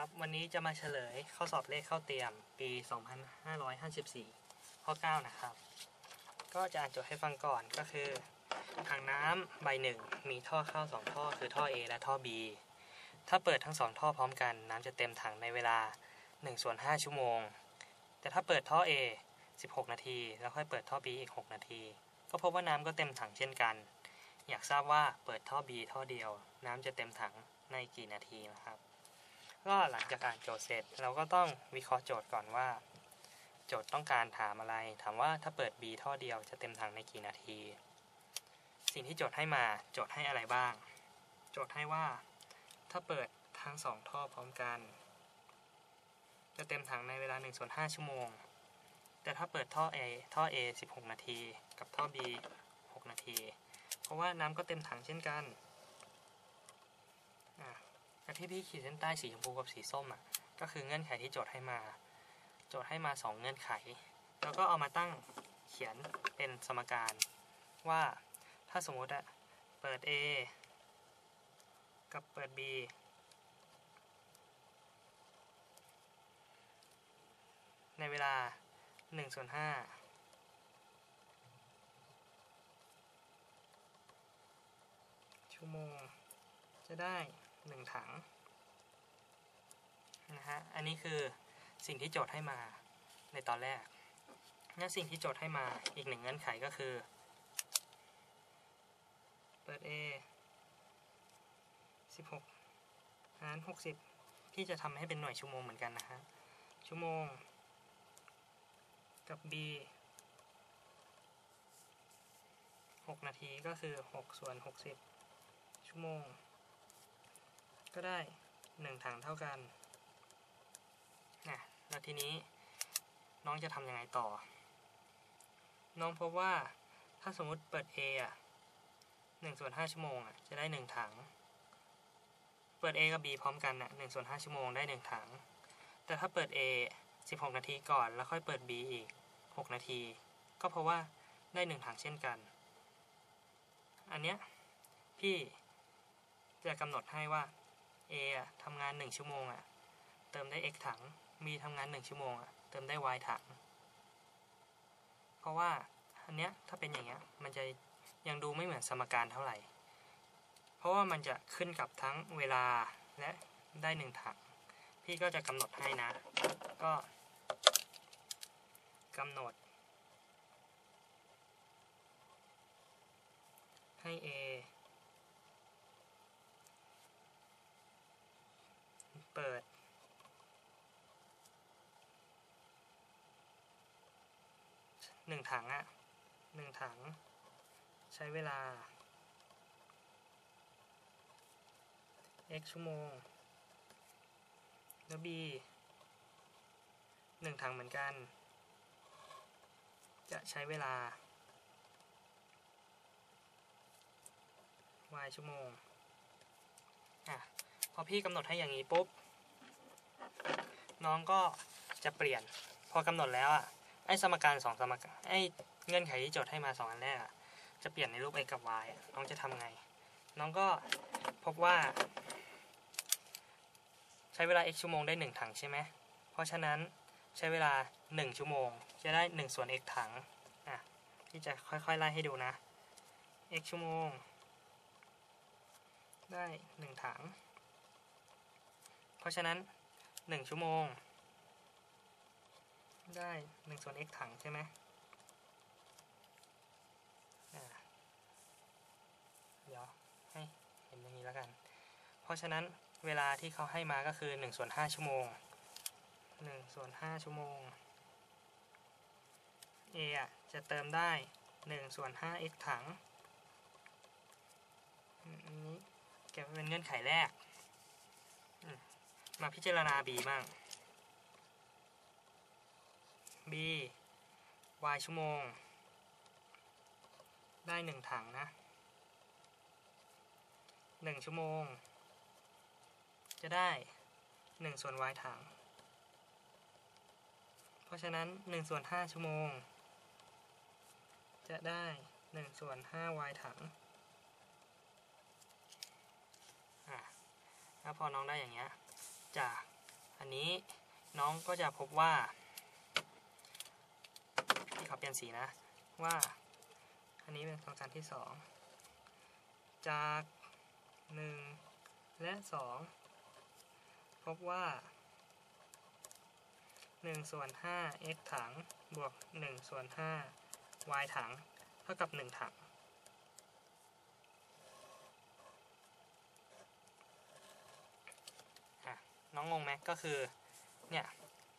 ครับ วันนี้จะมาเฉลยข้อสอบเลขเข้าเตรียมปี 2554 ข้อ 9 นะครับ ก็จะอ่านโจทย์ให้ฟังก่อนก็คือถังน้ำใบหนึ่งมีท่อเข้า 2 ท่อคือท่อ A และท่อ B ถ้าเปิดทั้ง 2 ท่อพร้อมกัน น้ำจะเต็มถังในเวลา1ส่วน5ชั่วโมง แต่ถ้าเปิดท่อ A 16 นาที แล้วค่อยเปิดท่อ B อีก 6 นาที ก็พบว่าน้ำก็เต็มถังเช่นกัน อยากทราบว่าเปิดท่อ B ท่อเดียว น้ำจะเต็มถังในกี่นาทีนะครับ ก็หลังจากอ่านโจทย์เสร็จ เราก็ต้องวิเคราะห์โจทย์ก่อนว่า โจทย์ต้องการถามอะไร ถามว่าถ้าเปิด B ท่อเดียวจะเต็มถังในกี่นาที สิ่งที่โจทย์ให้มาโจทย์ให้อะไรบ้าง โจทย์ให้ว่า ถ้าเปิดทั้งสองท่อพร้อมกัน จะเต็มถังในเวลา1ส่วน5ชั่วโมง แต่ถ้าเปิดท่อ A ท่อ A 16 นาที กับท่อ B 6 นาที เพราะว่าน้ำก็เต็มถังเช่นกัน ที่พี่ขีดเส้นใต้สีชมพูกับสีส้มอะก็คือเงื่อนไขที่โจทย์ให้มา โจทย์ให้มา 2 เงื่อนไข แล้วก็เอามาตั้งเขียนเป็นสมการว่าถ้าสมมติอะเปิด A กับเปิด B ในเวลา1ส่วน5ชั่วโมง จะได้ 1 ถังนะฮะ อันนี้คือสิ่งที่โจทย์ให้มาในตอนแรกและสิ่งที่โจทย์ให้มาอีกหนึ่งเงื่อนไขก็คือ เปิด A 16หาร60ที่จะทำให้เป็นหน่วยชั่วโมงเหมือนกันนะฮะ ชั่วโมง กับ B 6 นาทีก็คือ 6 ส่วน 60 ชั่วโมง ก็ได้ 1 ถังเท่ากันนะแล้วทีนี้น้องจะทำยังไงต่อ น้องพบว่าถ้าสมมุติเปิด A อะ1ส่วน5ชั่วโมงอะจะได้1ถัง เปิด A กับ B พร้อมกันอะ1ส่วน5ชั่วโมงได้1ถัง แต่ถ้าเปิด A 16 นาทีก่อนแล้วค่อยเปิด B อีก 6 นาที ก็เพราะว่าได้1ถังเช่นกัน อันเนี้ยพี่จะกำหนดให้ว่า A อะทำงาน 1 ชั่วโมงอะ เติมได้ x ถัง B ทำงาน 1 ชั่วโมงอะ เติมได้ y ถัง เพราะว่าอันเนี้ยถ้าเป็นอย่างเงี้ยมันจะยังดูไม่เหมือนสมการเท่าไหร่ เพราะว่ามันจะขึ้นกับทั้งเวลาและได้1ถัง พี่ก็จะกำหนดให้นะ ก็กำหนด ให้ A เปิด หนึ่งถังอะหนึ่งถัง ใช้เวลา x ชั่วโมง แล้ว b หนึ่งถังเหมือนกัน จะใช้เวลา y ชั่วโมง อพี่กำหนดให้อย่างนี้ปุ๊บ น้องก็จะเปลี่ยน พอกำหนดแล้วอะไอ้สมการสองสมการไอ้เงื่อนไขที่โจทย์ให้มาสองอันแรกอะจะเปลี่ยนในรูป x กับ y น้องจะทำไง น้องก็พบว่า ใช้เวลา x ชั่วโมงได้ 1 ถังใช่ไหม เพราะฉะนั้นใช้เวลา 1 ชั่วโมง จะได้ 1 ส่วน x ถังอะที่จะค่อยๆไล่ให้ดูนะ x ชั่วโมง ได้ 1 ถัง เพราะฉะนั้น 1 ชั่วโมง ได้1ส่วน x ถังใช่ไหมเดี๋ยวให้เห็นอย่างนี้แล้วกัน เพราะฉะนั้นเวลาที่เขาให้มาก็คือ1ส่วน5ชั่วโมง1ส่วน5ชั่วโมง A อะจะเติมได้1ส่วน 5x ถังอันนี้เก็บเป็นเงื่อนไขแรก มาพิจารณา B บ้าง B y ชั่วโมง ได้1ถังนะ1ชั่วโมง จะได้1ส่วน y ถัง เพราะฉะนั้น1ส่วน5ชั่วโมง จะได้1ส่วน 5y ถังอะแล้วพอน้องได้อย่างเงี้ย จากอันนี้น้องก็จะพบว่าที่เขอเปลี่ยนสีนะว่า อันนี้เป็นสมการที่สองจาก 1 และ 2 พบว่า 1 ส่วน 5 x ถังบวก 1 ส่วน 5 y ถัง เท่ากับ 1 ถัง อะ น้องงงไหมก็คือ เนี่ย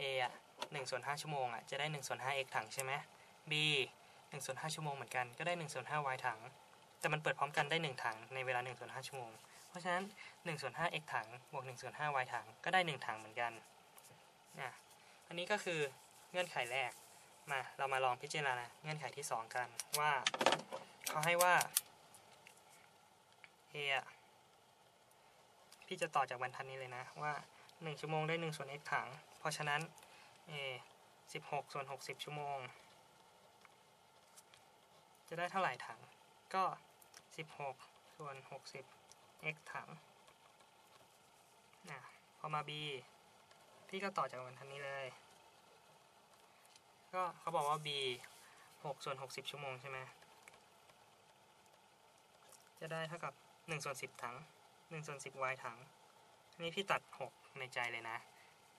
a อะ1ส่วน5ชั่วโมงอะจะได้1ส่วน5 x ถังใช่ไหม b 1ส่วน5ชั่วโมงเหมือนกันก็ได้1ส่วน5 y ถัง แต่มันเปิดพร้อมกันได้1ถังในเวลา1ส่วน5ชั่วโมง เพราะฉะนั้น1ส่วน5 x ถังบวก1ส่วน5 y ถังก็ได้1ถังเหมือนกันนะอันนี้ก็คือเงื่อนไขแรก มาเรามาลองพิจารณาเงื่อนไขที่2กันว่าเขาให้ว่า a อะพี่จะต่อจากบรรทัดนี้เลยนะว่า 1 ชั่วโมงได้ 1 ส่วน x ถัง เพราะฉะนั้น a 16 ส่วน 60 ชั่วโมง จะได้เท่าไหร่ถัง ก็ 16 ส่วน 60 x ถังนะพอมา b พี่ก็ต่อจากบรรทัดนี้เลย ก็เขาบอกว่า b 6ส่วน 60 ชั่วโมงใช่ไหมจะได้เท่ากับ 1 ส่วน 10 ถัง 1 ส่วน 10 y ถัง นนี้พี่ตัด 6 ในใจเลยนะ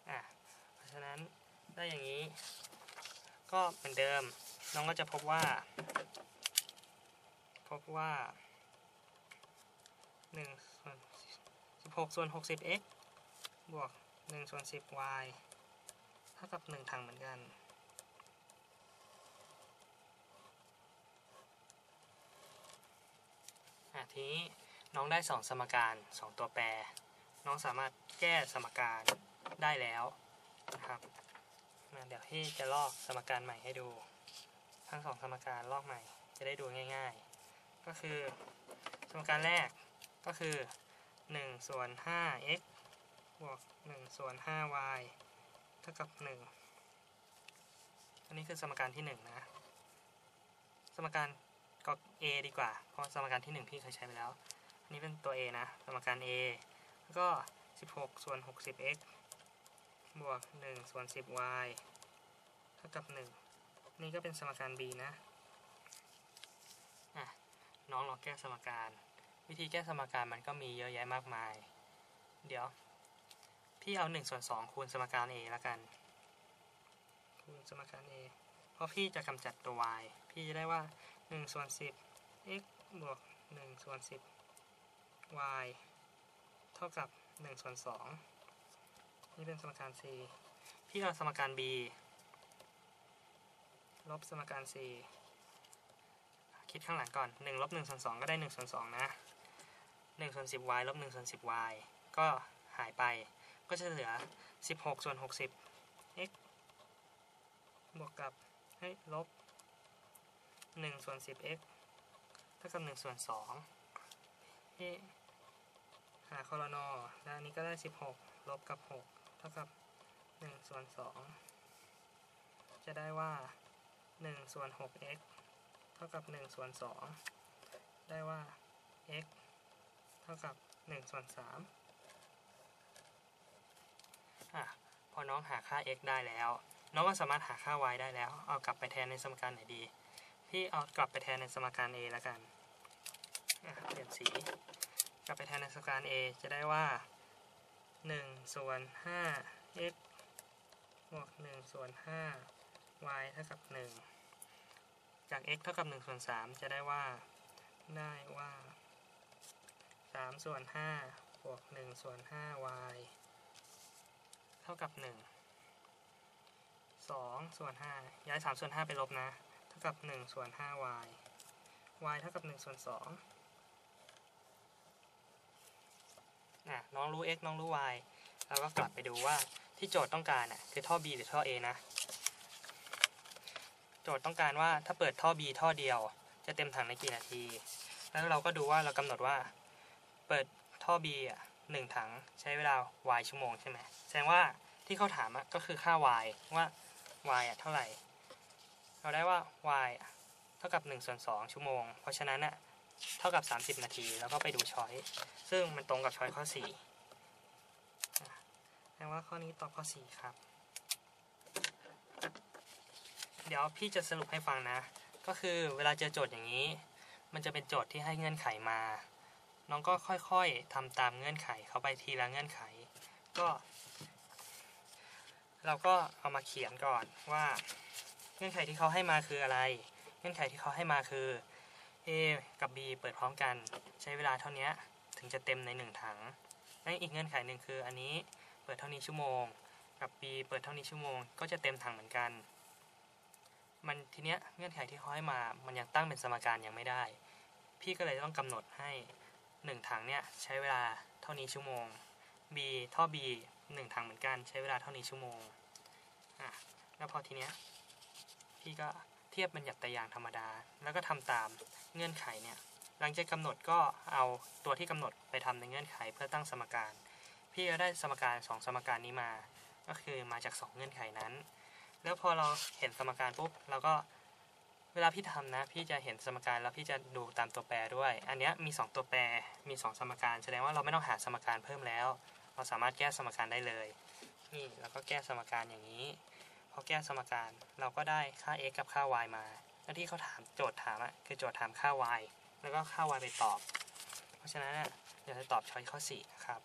อะ เพราะฉะนั้นได้อย่างนี้ ก็เหมือนเดิม น้องก็จะพบว่า พบว่า1ส่วน16ส่วน 60 x บวก1ส่วน 10 y เท่ากับ 1 ถังเหมือนกันอะทีนี้น้องได้ 2 สมการ 2 ตัวแปร น้องสามารถแก้สมการได้แล้วนะครับเดี๋ยวที่จะลอกสมการใหม่ให้ดู ทั้งสองสมการลอกใหม่จะได้ดูง่าย ๆ ก็คือสมการแรกก็คือ1ส่วน 5x บวก1ส่วน 5y เท่ากับ 1 อันนี้คือสมการที่ 1 นะ สมการก็ a ดีกว่า เพราะสมการที่ 1 พี่เคยใช้ไปแล้ว อันนี้เป็นตัว a นะ สมการ a ก็ 16 ส่วน 60x บวก 1 ส่วน 10y เท่ากับ 1 นี่ก็เป็นสมการ b นะอะน้องลองแก้สมการ วิธีแก้สมการมันก็มีเยอะแยะมากมาย เดี๋ยว พี่เอา 1 ส่วน 2 คูณสมการ a แล้วกัน คูณสมการ a เพราะพี่จะกำจัดตัว y พี่จะได้ว่า 1 ส่วน 10 x บวก 1 ส่วน 10 y เท่ากับ1ส่วน2นี่เป็นสมการ c พี่เอาสมการ b ลบสมการ c คิดข้างหลังก่อน1ลบ1ส่วน2ก็ได้1ส่วน2นะ1ส่วน 10y ลบ1ส่วน 10y ก็หายไป ก็จะเหลือ 16ส่วน60 x บวกกับให้ลบ1ส่วน 10x เท่ากับ1ส่วน2ที่ หาคอรนอแล้วอันนี้ก็ได้ 16 ลบกับ 6 เท่ากับ 1 ส่วน 2 จะได้ว่า 1 ส่วน 6x เท่ากับ 1 ส่วน 2 ได้ว่า x เท่ากับ 1 ส่วน 3 อะ พอน้องหาค่า x ได้แล้ว น้องก็สามารถหาค่า y ได้แล้ว เอากลับไปแทนในสมการไหนดี พี่เอากลับไปแทนในสมการ a แล้วกัน เปลี่ยนสี กลับไปแทนในสมการ a จะได้ว่า 1 ส่วน 5 x บวก 1 ส่วน 5 y เท่ากับ 1 จาก x เท่ากับ 1 ส่วน 3 จะได้ว่า ได้ว่า 3 ส่วน 5 บวก 1 ส่วน 5 y เท่ากับ 1 2 ส่วน 5 ย้าย 3 ส่วน 5 ไปลบนะ เท่ากับ 1 ส่วน 5y y เท่ากับ 1 ส่วน 2 อะน้องรู้ x น้องรู้ y เราก็กลับไปดูว่าที่โจทย์ต้องการอะคือท่อ b หรือท่อ a นะ โจทย์ต้องการว่าถ้าเปิดท่อ b ท่อเดียว จะเต็มถังในกี่นาที แล้วเราก็ดูว่าเรากำหนดว่า เปิดท่อ b อะหนึ่งถังใช้เวลา y ชั่วโมงใช่ไหมแสดงว่าที่เขาถามอะก็คือค่า y ว่า y อะเท่าไหร่ เราได้ว่า y เท่ากับ1ส่วน2ชั่วโมง เพราะฉะนั้นอะ เท่ากับ 30 นาที แล้วก็ไปดูช้อย ซึ่งมันตรงกับช้อยข้อ4แปลว่าข้อนี้ตอบข้อ 4 ครับ เดี๋ยวพี่จะสรุปให้ฟังนะ ก็คือเวลาเจอโจทย์อย่างนี้ มันจะเป็นโจทย์ที่ให้เงื่อนไขมา น้องก็ค่อยๆทำตามเงื่อนไขเข้าไปทีละเงื่อนไข ก็ เราก็เอามาเขียนก่อนว่า เงื่อนไขที่เขาให้มาคืออะไร เงื่อนไขที่เขาให้มาคือ A กับ B เปิดพร้อมกัน ใช้เวลาเท่านี้ถึงจะเต็มในหนึ่งถังและอีกเงื่อนไขหนึ่งคืออันนี้เปิดเท่านี้ชั่วโมง กับ B เปิดเท่านี้ชั่วโมง ก็จะเต็มถังเหมือนกัน มันทีเนี้ยเงื่อนไขที่เขาให้มา มันยังตั้งเป็นสมการยังไม่ได้ พี่ก็เลยต้องกำหนดให้หนึ่งถังเนี่ยใช้เวลาเท่านี้ชั่วโมง B ท่อ B หนึ่งถังเหมือนกัน ใช้เวลาเท่านี้ชั่วโมงอะแล้วพอทีเนี้ยพี่ก็ ทียบบัญญัติตารางธรรมดา แล้วก็ทำตามเงื่อนไขเนี่ยหลังจากกำหนดก็เอาตัวที่กำหนดไปทำในเงื่อนไขเพื่อตั้งสมการ พี่ก็ได้สมการ 2 สมการนี้มา ก็คือมาจาก 2 เงื่อนไขนั้น แล้วพอเราเห็นสมการปุ๊บเราก็เวลาพี่ทำนะ พี่จะเห็นสมการแล้วพี่จะดูตามตัวแปรด้วย อันเนี้ยมี 2 ตัวแปรมี 2 สมการ แสดงว่าเราไม่ต้องหาสมการเพิ่มแล้ว เราสามารถแก้สมการได้เลยนี่เราก็แก้สมการอย่างนี้ พอแก้สมการ เราก็ได้ค่า x กับค่า y มา แล้วที่เขาถามโจทย์ถามอะคือโจทย์ถามค่า y แล้วก็ค่า y ไปตอบ เพราะฉะนั้นอะเดี๋ยวจะตอบช้อยข้อ4นะครับ